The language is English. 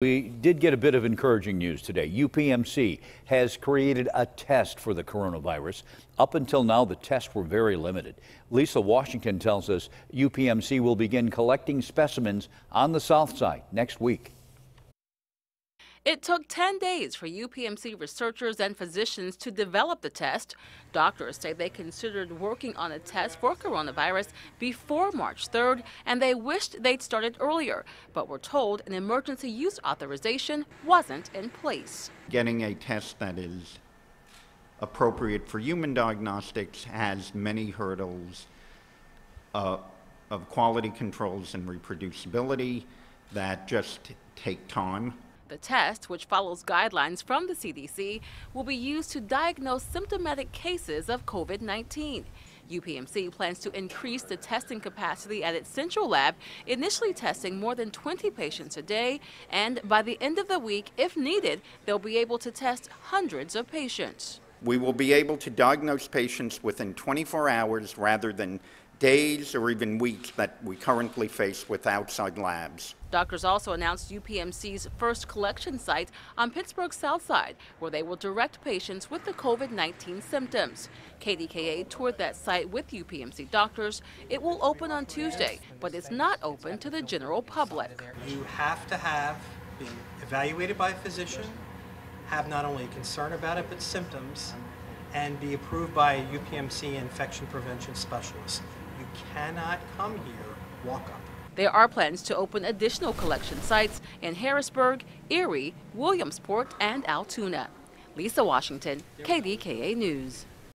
We did get a bit of encouraging news today. UPMC has created a test for the coronavirus. Up until now, the tests were very limited. Lisa Washington tells us UPMC will begin collecting specimens on the south side next week. It took 10 days for UPMC researchers and physicians to develop the test. Doctors say they considered working on a test for coronavirus before March 3rd, and they wished they'd started earlier, but were told an emergency use authorization wasn't in place. Getting a test that is appropriate for human diagnostics has many hurdles uh, of quality controls and reproducibility that just take time. The test, which follows guidelines from the CDC, will be used to diagnose symptomatic cases of COVID 19. UPMC plans to increase the testing capacity at its central lab, initially testing more than 20 patients a day, and by the end of the week, if needed, they'll be able to test hundreds of patients. We will be able to diagnose patients within 24 hours rather than days or even weeks that we currently face with outside labs. Doctors also announced UPMC's first collection site on Pittsburgh's South Side, where they will direct patients with the COVID 19 symptoms. KDKA toured that site with UPMC doctors. It will open on Tuesday, but it's not open to the general public. You have to have been evaluated by a physician, have not only concern about it, but symptoms, and be approved by a UPMC infection prevention specialist. Cannot come here walk up. There are plans to open additional collection sites in Harrisburg, Erie, Williamsport, and Altoona. Lisa Washington, KDKA News.